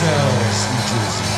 ourselves